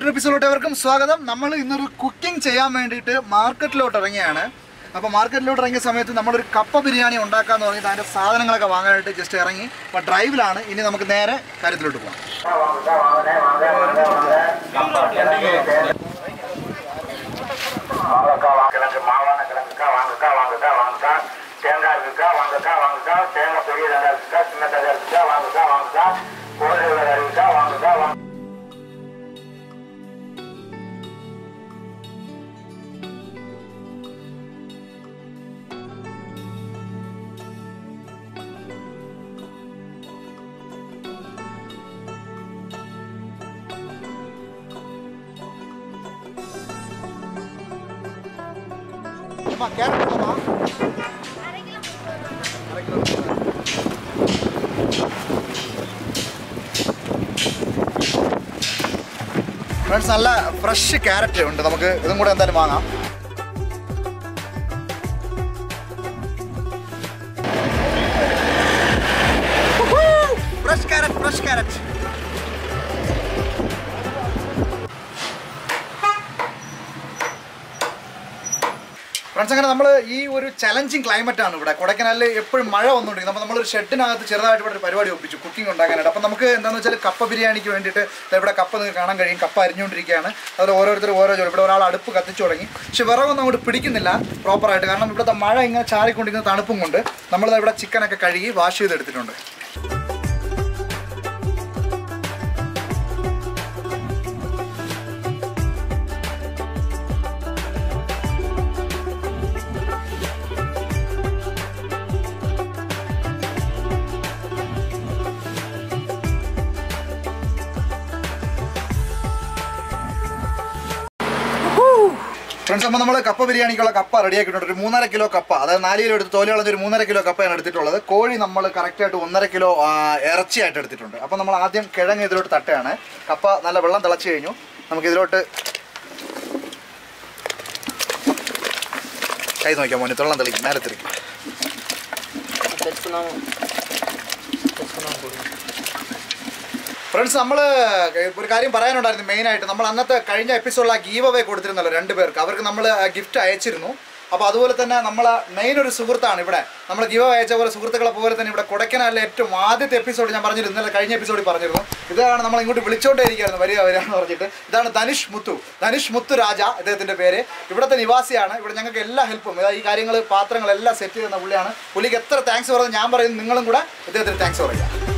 Guys മറ്റൊരു എപ്പിസോഡിലോട്ട് എവർക്കും സ്വാഗതം നമ്മൾ ഇന്നൊരു കുക്കിംഗ് ചെയ്യാൻ വേണ്ടിയിട്ട് മാർക്കറ്റിലോട്ട് ഇറങ്ങിയാണ് അപ്പോൾ മാർക്കറ്റിലോട്ട് ഇറങ്ങിയ സമയത്ത് നമ്മളൊരു കപ്പ ബിരിയാണി ഉണ്ടാക്കാന്ന് പറഞ്ഞിട്ട് അതിൻ്റെ സാധനങ്ങളൊക്കെ വാങ്ങാനായിട്ട് ജസ്റ്റ് ഇറങ്ങി അപ്പോൾ ഡ്രൈവിലാണ് ഇനി നമുക്ക് നേരെ കാര്യത്തിലോട്ട് പോകാം வாங்கக்கா வாங்க கிழங்கு மாவான கிழங்குக்கா வாங்கக்கா வாங்கக்கா வாங்கக்கா தேங்காய் இருக்குக்கா வாங்கக்கா வாங்கக்கா தேங்காய் பெரிய தேங்காய் இருக்குக்கா சின்ன தேங்காய் இருக்குக்கா வாங்கக்கா வாங்கக்கா கோழி உள்ள இருக்குக்கா வாங்கக்கா வாங்க അമ്മ ക്യാരറ്റ് എടുത്തോമ്മാ. അര കിലോ ഫ്രണ്ട്സ് നല്ല ഫ്രഷ് ക്യാരറ്റ് ഉണ്ട് നമുക്ക് ഇതും കൂടെ എന്തായാലും വാങ്ങാം ഫ്രണ്ട്സ് അങ്ങനെ നമ്മൾ ഈ ഒരു ചലഞ്ചിങ് ക്ലൈമറ്റ് ആണ് ഇവിടെ. കൊടക്കനാലിൽ എപ്പോഴും മഴ വന്നുകൊണ്ടിരിക്കുന്നത് അപ്പോൾ നമ്മളൊരു ഷെഡിനകത്ത് ചെറുതായിട്ട് ഇവിടെ ഒരു പരിപാടി ഒപ്പിച്ചു കുക്കിംഗ് ഉണ്ടാക്കാനായിട്ട്. അപ്പോൾ നമുക്ക് എന്താണെന്ന് വെച്ചാൽ കപ്പ ബിരിയാണിക്ക് വേണ്ടിയിട്ട് ഇവിടെ കപ്പ നിങ്ങൾക്ക് കാണാൻ കഴിയും. കപ്പ അരിഞ്ഞുകൊണ്ടിരിക്കുകയാണ്. അതിൽ ഓരോരുത്തർ ഓരോ ജോലി. ഇവിടെ ഒരാൾ അടുപ്പ് കത്തിച്ചു തുടങ്ങി. പക്ഷെ വിറകൊന്നും അങ്ങോട്ട് പിടിക്കുന്നില്ല പ്രോപ്പറായിട്ട് കാരണം ഇവിടുത്തെ മഴ ഇങ്ങനെ ചാറിക്കൊണ്ടിരിക്കുന്ന തണുപ്പും കൊണ്ട് നമ്മൾ ഇവിടെ ചിക്കനൊക്കെ കഴുകി വാഷ് ചെയ്തെടുത്തിട്ടുണ്ട്. ഫ്രണ്ട്സ് അപ്പോൾ നമ്മൾ കപ്പ ബിരിയാണിക്കുള്ള കപ്പ റെഡിയാക്കിയിട്ടുണ്ട് ഒരു മൂന്നര കിലോ കപ്പ അതായത് നാല് കിലോ എടുത്ത് തോലി കളഞ്ഞ ഒരു മൂന്നര കിലോ കപ്പയാണ് എടുത്തിട്ടുള്ളത്. കോഴി നമ്മൾ കറക്റ്റായിട്ട് ഒന്നര കിലോ ഇറച്ചിയായിട്ട് എടുത്തിട്ടുണ്ട്. അപ്പോൾ നമ്മൾ ആദ്യം കിഴങ്ങ് ഇതിലോട്ട് തട്ടയാണ് കപ്പ നല്ല വെള്ളം തിളച്ച് കഴിഞ്ഞു. നമുക്ക് ഇതിലോട്ട് കൈ നോക്കിയാൽ മോനെ? വെള്ളം തെളിക്കും നേരത്തിരിക്കും ഫ്രണ്ട്സ് നമ്മൾ ഒരു കാര്യം പറയാനുണ്ടായിരുന്നു മെയിനായിട്ട്. നമ്മൾ അന്നത്തെ കഴിഞ്ഞ എപ്പിസോഡിൽ ആ ഗീവ് അവേ കൊടുത്തിരുന്നല്ലോ രണ്ട് പേർക്ക്. അവർക്ക് നമ്മൾ ഗിഫ്റ്റ് അയച്ചിരുന്നു. അപ്പോൾ അതുപോലെ തന്നെ നമ്മൾ മെയിൻ ഒരു സുഹൃത്താണ് ഇവിടെ. നമ്മൾ ഗീവ് അയച്ച പോലെ സുഹൃത്തുക്കളെ പോലെ തന്നെ ഇവിടെ കൊടക്കനാലിലെ ഏറ്റവും ആദ്യത്തെ എപ്പിസോഡ് ഞാൻ പറഞ്ഞിരുന്നു. ഇന്നലെ കഴിഞ്ഞ എപ്പിസോഡിൽ പറഞ്ഞിരുന്നു. ഇതാണ് നമ്മൾ ഇങ്ങോട്ട് വിളിച്ചോണ്ടേ ഇരിക്കുകയായിരുന്നു വരിക എന്ന് പറഞ്ഞിട്ട്. ഇതാണ് ധനുഷ് മുത്തു. ധനുഷ് മുത്തു രാജ ഇദ്ദേഹത്തിന്റെ പേര്. ഇവിടുത്തെ നിവാസിയാണ്. ഇവിടെ ഞങ്ങൾക്ക് എല്ലാ ഹെൽപ്പും ഈ കാര്യങ്ങൾ പാത്രങ്ങളെല്ലാം സെറ്റ് ചെയ്യുന്ന പുള്ളിയാണ്. പുള്ളിക്ക് എത്ര താങ്ക്സ് പറയുന്നത് ഞാൻ പറയുന്നു നിങ്ങളും കൂടെ ഇദ്ദേഹത്തിന് താങ്ക്സ് പറയുക.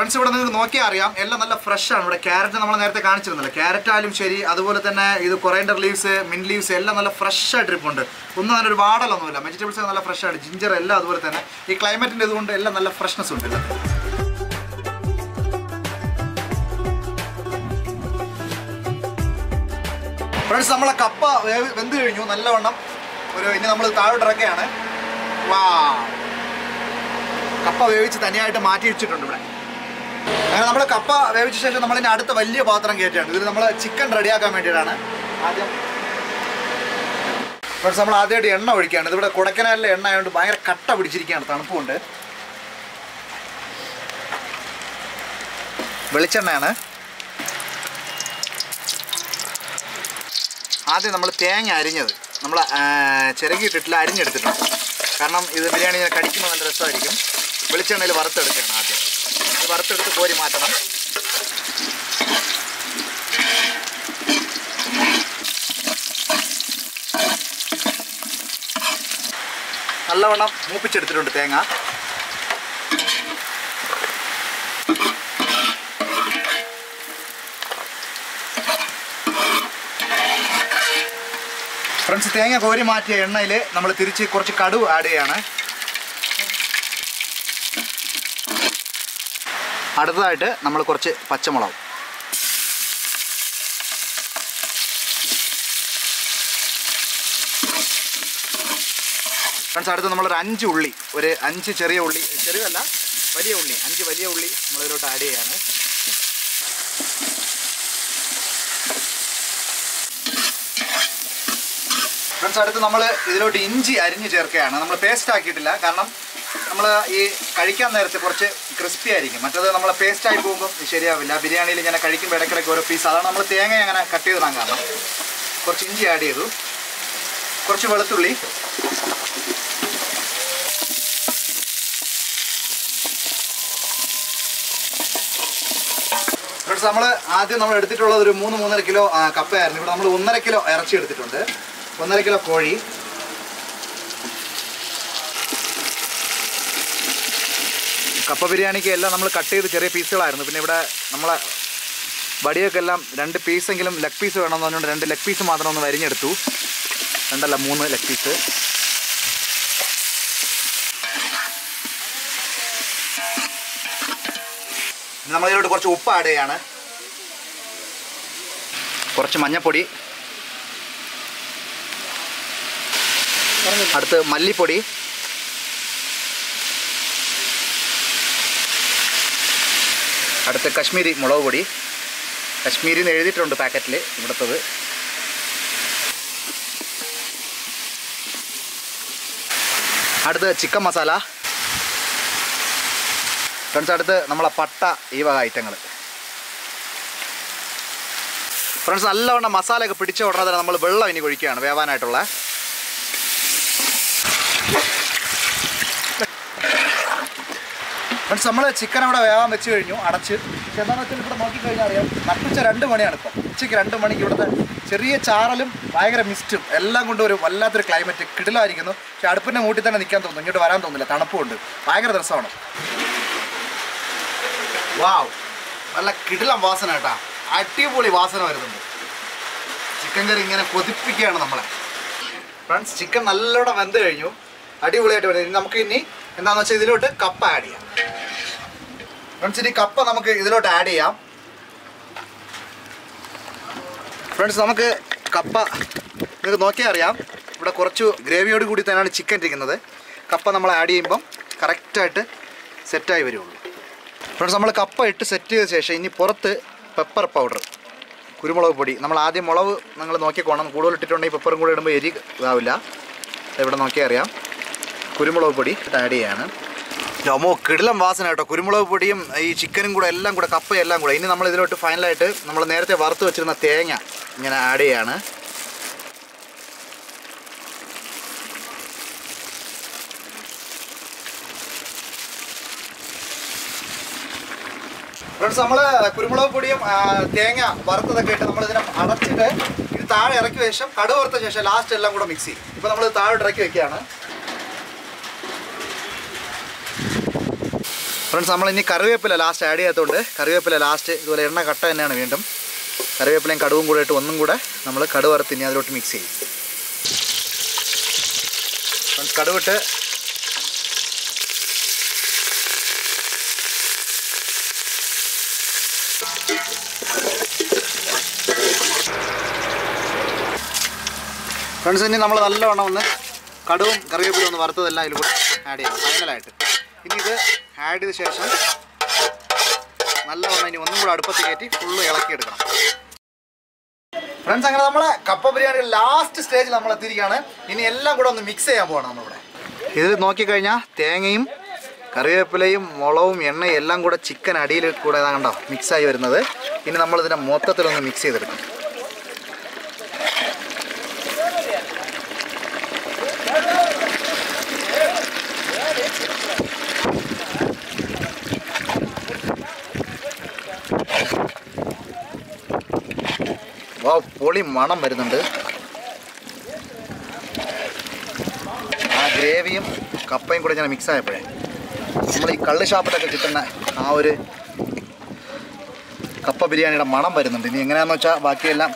ഫ്രണ്ട്സ് ഇവിടെ നിങ്ങൾക്ക് നോക്കിയാൽ അറിയാം. എല്ലാം നല്ല ഫ്രഷ് ആണ്. ഇവിടെ ക്യാരറ്റ് നമ്മൾ നേരത്തെ കാണിച്ചിരുന്നില്ല. ക്യാരറ്റ് ആയാലും ശരി അതുപോലെ തന്നെ ഇത് കൊറേൻഡർ ലീവ്സ് മിൻ ലീവ്സ് എല്ലാം നല്ല ഫ്രഷ് ആയിട്ട് ഇരിപ്പുണ്ട്. ഒന്നും ഒരു വാടലൊന്നുമില്ല. വെജിറ്റബിൾസ് നല്ല ഫ്രഷ് ആണ് ജിഞ്ചർ എല്ലാം അതുപോലെ തന്നെ. ഈ ക്ലൈമറ്റിന്റെ ഇതുകൊണ്ട് എല്ലാം നല്ല ഫ്രഷ്നെസ് ഉണ്ട്. ഫ്രണ്ട്സ് നമ്മളെ കപ്പ വെന്ത് കഴിഞ്ഞു. നല്ലവണ്ണം ഒരു ഇനി നമ്മൾ താഴോട്ട് ഇറക്കുകയാണ് വാ കപ്പ വേവിച്ച് തനിയായിട്ട് മാറ്റി വെച്ചിട്ടുണ്ട് ഇവിടെ. അങ്ങനെ നമ്മൾ കപ്പ വേവിച്ച ശേഷം നമ്മൾ ഇതിന്റെ അടുത്ത വലിയ പാത്രം കയറ്റിയാണ്. ഇതിൽ നമ്മൾ ചിക്കൻ റെഡിയാക്കാൻ വേണ്ടിയിട്ടാണ്. ആദ്യം നമ്മൾ ആദ്യമായിട്ട് എണ്ണ ഒഴിക്കുകയാണ്. ഇതിവിടെ കുടക്കനാലിലെ എണ്ണ ആയതുകൊണ്ട് ഭയങ്കര കട്ട പിടിച്ചിരിക്കുകയാണ്. തണുപ്പുണ്ട്. വെളിച്ചെണ്ണയാണ്. ആദ്യം നമ്മൾ തേങ്ങ അരിഞ്ഞത്. നമ്മൾ ചിരകിയിട്ടിട്ടില്ല അരിഞ്ഞെടുത്തിട്ടുണ്ട്. കാരണം ഇത് ബിരിയാണി കടിക്കുമ്പോൾ നല്ല രസമായിരിക്കും. വെളിച്ചെണ്ണയിൽ വറുത്തെടുക്കുകയാണ് ആദ്യം. വറുത്തെടുത്ത് കോരി മാറ്റണം. നല്ലവണ്ണം മൂപ്പിച്ചെടുത്തിട്ടുണ്ട് തേങ്ങ. ഫ്രണ്ട്സ് തേങ്ങ കോരി മാറ്റിയ എണ്ണയിൽ നമ്മൾ തിരിച്ച് കുറച്ച് കടുവ് ആഡ് ചെയ്യാണ്. അടുത്തതായിട്ട് നമ്മൾ കുറച്ച് പച്ചമുളക്. ഫ്രണ്ട്സ് അടുത്ത് നമ്മളൊരു അഞ്ച് ഉള്ളി ഒരു അഞ്ച് ചെറിയ ഉള്ളി ചെറിയല്ല വലിയ ഉള്ളി അഞ്ച് വലിയ ഉള്ളി നമ്മളിതിലോട്ട് ആഡ് ചെയ്യാണ്. ഫ്രണ്ട്സ് അടുത്ത് നമ്മൾ ഇതിലോട്ട് ഇഞ്ചി അരിഞ്ഞ് ചേർക്കുകയാണ്. നമ്മൾ പേസ്റ്റ് ആക്കിയിട്ടില്ല കാരണം നമ്മൾ ഈ കഴിക്കാൻ നേരത്തെ കുറച്ച് ക്രിസ്പി ആയിരിക്കും. മറ്റത് നമ്മൾ പേസ്റ്റ് ആയി പോകുമ്പോൾ ശരിയാവില്ല. ബിരിയാണിയിൽ ഇങ്ങനെ കഴിക്കുമ്പോൾ ഇടയ്ക്കിടയ്ക്ക് ഓരോ പീസ് അതാണ് നമ്മൾ തേങ്ങ അങ്ങനെ കട്ട് ചെയ്തിടാൻ കാരണം. കുറച്ച് ഇഞ്ചി ആഡ് ചെയ്തു. കുറച്ച് വെളുത്തുള്ളി. ഫ്രണ്ട്സ് നമ്മൾ ആദ്യം നമ്മൾ എടുത്തിട്ടുള്ളത് ഒരു മൂന്ന് മൂന്നര കിലോ കപ്പയായിരുന്നു. ഇവിടെ നമ്മൾ ഒന്നര കിലോ ഇറച്ചി എടുത്തിട്ടുണ്ട്. ഒന്നര കിലോ കോഴി. കപ്പ ബിരിയാണിക്ക് എല്ലാം നമ്മൾ കട്ട് ചെയ്ത് ചെറിയ പീസുകളായിരുന്നു. പിന്നെ ഇവിടെ നമ്മളെ വടിയൊക്കെ എല്ലാം രണ്ട് പീസെങ്കിലും ലെഗ് പീസ് വേണമെന്ന് പറഞ്ഞുകൊണ്ട് രണ്ട് ലെഗ് പീസ് മാത്രം ഒന്ന് വരിഞ്ഞെടുത്തു. രണ്ടല്ല മൂന്ന് ലെഗ് പീസ് നമ്മളിതിലോട്ട് കുറച്ച് ഉപ്പ് ആഡ് ചെയ്യാണ്. കുറച്ച് മഞ്ഞപ്പൊടി. അടുത്ത് മല്ലിപ്പൊടി. അടുത്ത് കശ്മീരി മുളക് പൊടി. കശ്മീരി എന്ന് എഴുതിയിട്ടുണ്ട് പാക്കറ്റിൽ ഇവിടുത്തത്. അടുത്ത് ചിക്കൻ മസാല. ഫ്രണ്ട്സ് അടുത്ത് നമ്മളെ പട്ട ഈ വക ഐറ്റങ്ങൾ ഫ്രണ്ട്സ് നല്ലവണ്ണം മസാലയൊക്കെ പിടിച്ച ഉടനെ തന്നെ നമ്മൾ വെള്ളം ഇനി ഒഴിക്കുകയാണ് വേവാനായിട്ടുള്ള. ഫ്രണ്ട്സ് നമ്മൾ ചിക്കൻ അവിടെ വേവാൻ വെച്ച് കഴിഞ്ഞു അടച്ച്. എന്താണെന്ന് ഇവിടെ നോക്കിക്കഴിഞ്ഞാൽ അറിയാം നട്ടുച്ച രണ്ട് മണിയാണ് ഇപ്പം. ഉച്ചയ്ക്ക് രണ്ട് മണിക്ക് ഇവിടുത്തെ ചെറിയ ചാറലും ഭയങ്കര മിസ്റ്റും എല്ലാം കൊണ്ടും ഒരു വല്ലാത്തൊരു ക്ലൈമറ്റ് കിടിലായിരിക്കുന്നു. പക്ഷെ അടുപ്പിന്റെ മൂട്ടിൽ തന്നെ നിൽക്കാൻ തോന്നുന്നു ഇങ്ങോട്ട് വരാൻ തോന്നുന്നില്ല തണുപ്പുണ്ട്. ഭയങ്കര രസമാണ്. വാവ് നല്ല കിടിലം വാസന കേട്ടാ. അടിപൊളി വാസന വരുന്നുണ്ട്. ചിക്കൻ കറി ഇങ്ങനെ കൊതിപ്പിക്കുകയാണ് നമ്മളെ. ഫ്രണ്ട്സ് ചിക്കൻ നല്ലോണം വെന്ത് കഴിഞ്ഞു. അടിപൊളിയായിട്ട് വരുന്നത് നമുക്ക് ഇനി എന്താണെന്ന് വെച്ചാൽ ഇതിലോട്ട് കപ്പ ആഡ് ചെയ്യാം. ഫ്രണ്ട്സ് ഇനി കപ്പ നമുക്ക് ഇതിലോട്ട് ആഡ് ചെയ്യാം. ഫ്രണ്ട്സ് നമുക്ക് കപ്പ നിങ്ങൾക്ക് നോക്കിയാൽ അറിയാം. ഇവിടെ കുറച്ച് ഗ്രേവിയോട് കൂടി തന്നെയാണ് ചിക്കൻ ഇരിക്കുന്നത്. കപ്പ നമ്മൾ ആഡ് ചെയ്യുമ്പം കറക്റ്റായിട്ട് സെറ്റായി വരുള്ളൂ. ഫ്രണ്ട്സ് നമ്മൾ കപ്പ ഇട്ട് സെറ്റ് ചെയ്ത ശേഷം ഇനി പുറത്ത് പെപ്പർ പൗഡർ കുരുമുളക് പൊടി. നമ്മൾ ആദ്യം മുളക് നിങ്ങൾ നോക്കിക്കോണം കൂടുതൽ ഇട്ടിട്ടുണ്ടെങ്കിൽ പെപ്പറും കൂടെ ഇടുമ്പോൾ എരി ഇതാവില്ല. ഇവിടെ നോക്കിയാൽ അറിയാം. കുരുമുളക് പൊടി ആഡ് ചെയ്യാണ്. ജമോ കിടിലം വാസന കേട്ടോ. കുരുമുളക് പൊടിയും ഈ ചിക്കനും കൂടെ എല്ലാം കൂടെ കപ്പയും എല്ലാം കൂടെ. ഇനി നമ്മൾ ഇതിലോട്ട് ഫൈനലായിട്ട് നമ്മൾ നേരത്തെ വറുത്ത് വെച്ചിരുന്ന തേങ്ങ ഇങ്ങനെ ആഡ് ചെയ്യാണ്. ഫ്രണ്ട്സ് നമ്മൾ കുരുമുളക് പൊടിയും തേങ്ങ വറുത്തതൊക്കെ ഇട്ട് നമ്മൾ ഇതിനെ അടച്ചിട്ട് ഇത് താഴെ ഇറക്കിയ ശേഷം കടുവറുത്ത ശേഷം ലാസ്റ്റ് എല്ലാം കൂടെ മിക്സ് ചെയ്യും. ഇപ്പോൾ നമ്മൾ താഴെ ഇറക്കി വെക്കുകയാണ്. ഫ്രണ്ട്സ് നമ്മൾ ഇനി കറിവേപ്പില ലാസ്റ്റ് ആഡ് ചെയ്യാത്തതുകൊണ്ട് കറിവേപ്പില ലാസ്റ്റ് ഇതുപോലെ എണ്ണ കട്ട തന്നെയാണ് വീണ്ടും. കറിവേപ്പിലയും കടുവും കൂടെ ഇട്ട് ഒന്നും കൂടെ നമ്മൾ കടുവറുത്ത് ഇനി അതിലോട്ട് മിക്സ് ചെയ്യും. ഫ്രണ്ട്സ് കടുവിട്ട് ഫ്രണ്ട്സ് ഇനി നമ്മൾ നല്ലവണ്ണം ഒന്ന് കടുവും കറിവേപ്പിലും ഒന്ന് വറുത്തതെല്ലാം അതിൽ കൂടെ ആഡ് ചെയ്യാം ഫൈനലായിട്ട് ഇനി ഇത് ആഡ് ചെയ്ത ശേഷം നല്ലവണ്ണം ഇനി ഒന്നും കൂടെ അടുപ്പത്ത് കയറ്റി ഫുള്ള് ഇളക്കിയെടുക്കണം. ഫ്രണ്ട്സ് അങ്ങനെ നമ്മളെ കപ്പ ബിരിയാണി ലാസ്റ്റ് സ്റ്റേജിൽ നമ്മൾ എത്തിയിരിക്കുകയാണ്. ഇനി എല്ലാം കൂടെ ഒന്ന് മിക്സ് ചെയ്യാൻ പോകണം നമ്മളിവിടെ. ഇതിൽ നോക്കിക്കഴിഞ്ഞാൽ തേങ്ങയും കറിവേപ്പിലയും മുളവും എണ്ണയും എല്ലാം കൂടെ ചിക്കൻ അടിയിൽ കൂടെ കണ്ടോ മിക്സായി വരുന്നത്. ഇനി നമ്മളിതിനെ മൊത്തത്തിലൊന്ന് മിക്സ് ചെയ്തെടുക്കും വാ പൊളി മണം വരുന്നുണ്ട്. ആ ഗ്രേവിയും കപ്പയും കൂടെ ഇങ്ങനെ മിക്സായപ്പോഴേ നമ്മൾ ഈ കള്ള് ഷാപ്പിലൊക്കെ കിട്ടുന്ന ആ ഒരു കപ്പ ബിരിയാണിയുടെ മണം വരുന്നുണ്ട്. ഇനി എങ്ങനെയാണെന്ന് വെച്ചാൽ ബാക്കിയെല്ലാം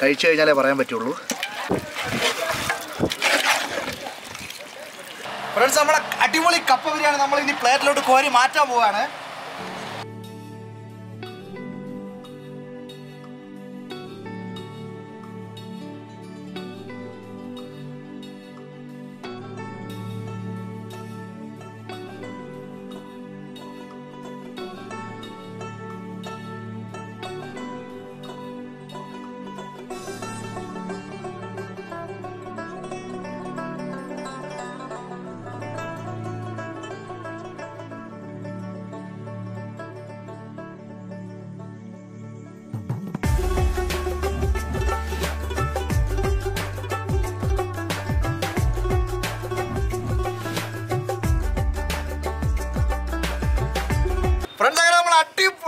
കഴിച്ചു കഴിഞ്ഞാലേ പറയാൻ പറ്റുള്ളൂ. ഫ്രണ്ട്സ് നമ്മളെ അടിപൊളി കപ്പ ബിരിയാണി നമ്മൾ ഇനി പ്ലേറ്റിലോട്ട് കോരി മാറ്റാൻ പോവാണ്.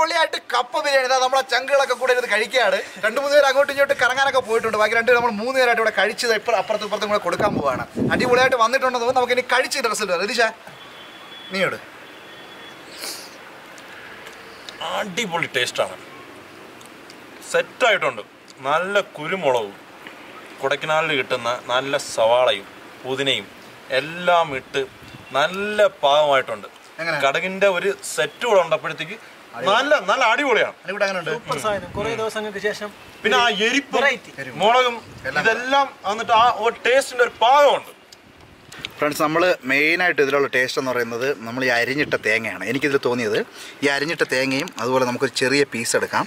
അടിപൊളിയായിട്ട് കപ്പ ബിരിയാണി. ഇതാ നമ്മളെ ചങ്കുകളൊക്കെ കൂടെ ഇരുന്ന് കഴിക്കുകയാണ്. രണ്ട് മൂന്ന് പേര് അങ്ങോട്ടും ഇങ്ങോട്ട് കറങ്ങാനൊക്കെ പോയിട്ടുണ്ട്. ബാക്കി രണ്ട് നമ്മൾ മൂന്ന് പേരായിട്ട് ഇവിടെ കഴിച്ചത് ഇപ്പം അപ്പുറത്തും ഇപ്പുറത്തും കൂടെ കൊടുക്കാൻ പോവാണ്. അടിപൊളിയായിട്ട് വന്നിട്ടുണ്ടെന്ന് തോന്നുന്നു. നമുക്ക് ഇനി കഴിച്ചിട്ട് റിസൾട്ട് വരാം. രതീഷ നീ എട് അടിപൊളി ടേസ്റ്റാണ് സെറ്റായിട്ടുണ്ട് നല്ല കുരുമുളകും കൊടക്കനാലിൽ കിട്ടുന്ന നല്ല സവാളയും പുതിനയും എല്ലാം ഇട്ട് നല്ല പാകമായിട്ടുണ്ട്? കടകിന്റെ ഒരു സെറ്റ് കൂടെ ഉണ്ടപ്പോഴത്തേക്ക് നല്ല നല്ല അടിപൊളിയാണ്. ഇവിടെ അങ്ങനെ ഉണ്ട് സൂപ്പർ സാധനം. കുറേ ദിവസങ്ങൾക്ക് ശേഷം പിന്നെ ആ എരിപ്പ്. മുളകും ഇതെല്ലാം എന്നിട്ട് ആ ഒരു ടേസ്റ്റിന്റെ ഒരു പാകമുണ്ട്. ഫ്രണ്ട്സ് നമ്മൾ മെയിനായിട്ട് ഇതിലുള്ള ടേസ്റ്റ് എന്ന് പറയുന്നത് നമ്മൾ ഈ അരിഞ്ഞിട്ട തേങ്ങയാണ്. എനിക്കിതിൽ തോന്നിയത് ഈ അരിഞ്ഞിട്ട തേങ്ങയും അതുപോലെ നമുക്കൊരു ചെറിയ പീസ് എടുക്കാം.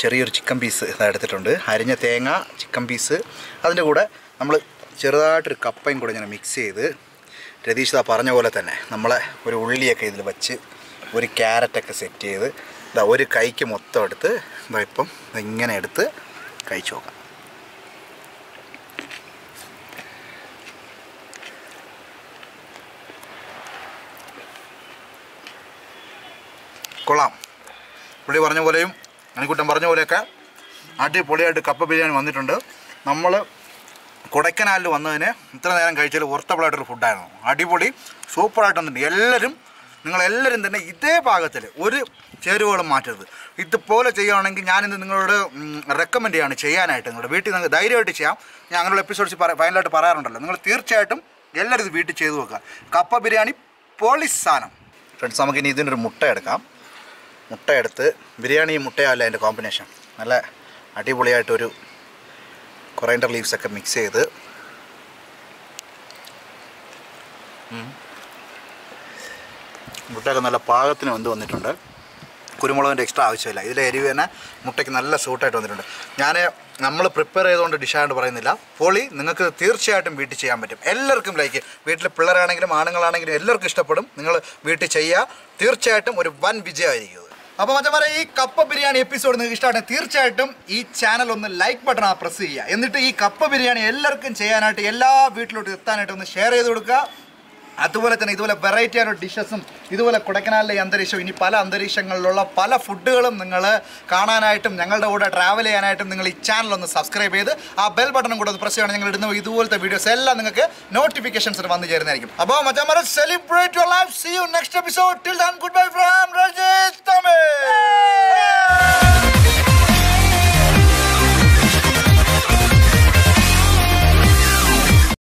ചെറിയൊരു ചിക്കൻ പീസ് ഇതാ എടുത്തിട്ടുണ്ട്. അരിഞ്ഞ തേങ്ങ ചിക്കൻ പീസ് അതിന്റെ കൂടെ നമ്മൾ ചെറുതായിട്ടൊരു കപ്പയും കൂടെ ഇങ്ങനെ മിക്സ് ചെയ്ത് രതീഷ് പറഞ്ഞ പോലെ തന്നെ നമ്മളെ ഒരു ഉള്ളിയൊക്കെ ഇതിൽ വെച്ച് ഒരു ക്യാരറ്റൊക്കെ സെറ്റ് ചെയ്ത് ഇതാ ഒരു കൈക്ക് മൊത്തം എടുത്ത് ഇതാ ഇപ്പം ഇങ്ങനെ എടുത്ത് കഴിച്ചു നോക്കാം. കൊള്ളാം. പുള്ളി പറഞ്ഞ പോലെയും അനിക്കുട്ടൻ പറഞ്ഞ പോലെയൊക്കെ അടിപൊളിയായിട്ട് കപ്പ ബിരിയാണി വന്നിട്ടുണ്ട്. നമ്മൾ കൊടൈക്കനാലിൽ വന്നതിന് ഇത്ര നേരം കഴിച്ചാൽ വർത്തബിളായിട്ടൊരു ഫുഡായിരുന്നു അടിപൊളി സൂപ്പറായിട്ട് വന്നിട്ടുണ്ട്. എല്ലാവരും നിങ്ങളെല്ലാവരും തന്നെ ഇതേ ഭാഗത്തിൽ ഒരു ചേരുവകളും മാറ്റരുത്. ഇതുപോലെ ചെയ്യുകയാണെങ്കിൽ ഞാനിത് നിങ്ങളോട് റെക്കമെൻഡ് ചെയ്യാണ് ചെയ്യാനായിട്ട്. നിങ്ങളുടെ വീട്ടിൽ നിങ്ങൾക്ക് ധൈര്യമായിട്ട് ചെയ്യാം. ഞാൻ അങ്ങനെയുള്ള എപ്പിസോഡ്സ് പറ ഫൈനലായിട്ട് പറയാറുണ്ടല്ലോ. നിങ്ങൾ തീർച്ചയായിട്ടും എല്ലാവരും ഇത് വീട്ടിൽ ചെയ്തു വെക്കുക കപ്പ ബിരിയാണി പോളിസ് സാധനം. ഫ്രണ്ട്സ് നമുക്ക് നമുക്കിനി ഇതിനൊരു മുട്ട എടുക്കാം. മുട്ട എടുത്ത് ബിരിയാണിയും മുട്ടയല്ല അതിന്റെ കോമ്പിനേഷൻ നല്ല അടിപൊളിയായിട്ടൊരു കൊറൈൻഡർ ലീവ്സൊക്കെ മിക്സ് ചെയ്ത് മുട്ടയൊക്കെ നല്ല പാകത്തിന് വെന്ത് വന്നിട്ടുണ്ട്. കുരുമുളകിന്റെ എക്സ്ട്രാ ആവശ്യമില്ല. ഇതിലെ എരിവ് തന്നെ മുട്ടയ്ക്ക് നല്ല സൂട്ടായിട്ട് വന്നിട്ടുണ്ട്. ഞാൻ നമ്മൾ പ്രിപ്പയർ ചെയ്തുകൊണ്ട് ഡിഷായിട്ട് പറയുന്നില്ല. പൊളി നിങ്ങൾക്ക് തീർച്ചയായിട്ടും വീട്ടിൽ ചെയ്യാൻ പറ്റും. എല്ലാവർക്കും ലൈക്ക് വീട്ടിൽ പിള്ളേരാണെങ്കിലും ആണുങ്ങളാണെങ്കിലും എല്ലാവർക്കും ഇഷ്ടപ്പെടും. നിങ്ങൾ വീട്ടിൽ ചെയ്യുക. തീർച്ചയായിട്ടും ഒരു വൻ വിജയമായിരിക്കും അപ്പോൾ മച്ചന്മാരെ ഈ കപ്പ ബിരിയാണി എപ്പിസോഡ് നിങ്ങൾക്ക് ഇഷ്ടമായിട്ട് തീർച്ചയായിട്ടും ഈ ചാനൽ ഒന്ന് ലൈക്ക് ബട്ടൺ ആ പ്രസ് ചെയ്യുക. എന്നിട്ട് ഈ കപ്പ ബിരിയാണി എല്ലാവർക്കും ചെയ്യാനായിട്ട് എല്ലാ വീട്ടിലോട്ട് എത്താനായിട്ട് ഒന്ന് ഷെയർ ചെയ്ത് കൊടുക്കുക. അതുപോലെ തന്നെ ഇതുപോലെ വെറൈറ്റി ആയിട്ട് ഡിഷസും ഇതുപോലെ കൊടക്കനാലിലെ അന്തരീക്ഷം ഇനി പല അന്തരീക്ഷങ്ങളിലുള്ള പല ഫുഡുകളും നിങ്ങൾ കാണാനായിട്ടും ഞങ്ങളുടെ കൂടെ ട്രാവൽ ചെയ്യാനായിട്ടും നിങ്ങൾ ഈ ചാനൽ ഒന്ന് സബ്സ്ക്രൈബ് ചെയ്ത് ആ ബെൽ ബട്ടണും കൂടെ ഒന്ന് പ്രസ് ചെയ്യണം ഞങ്ങൾ ഇടുന്ന ഇതുപോലത്തെ വീഡിയോസ് എല്ലാം നിങ്ങൾക്ക് നോട്ടിഫിക്കേഷൻസ് വന്നു ചേരുന്നതായിരിക്കും. അപ്പോൾ മച്ചാമാരെ celebrate your life see you next episode till then good bye from Rajesh Tamil